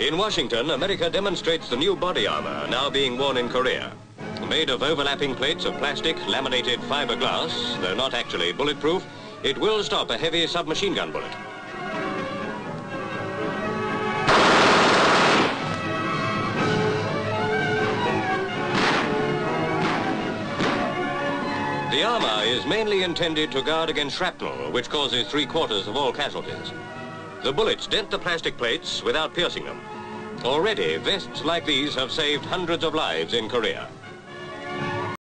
In Washington, America demonstrates the new body armor now being worn in Korea. Made of overlapping plates of plastic laminated fiberglass, though not actually bulletproof, it will stop a heavy submachine gun bullet. The armor is mainly intended to guard against shrapnel, which causes three quarters of all casualties. The bullets dent the plastic plates without piercing them. Already, vests like these have saved hundreds of lives in Korea.